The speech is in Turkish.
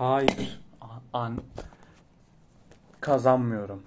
Hayır. An kazanmıyorum.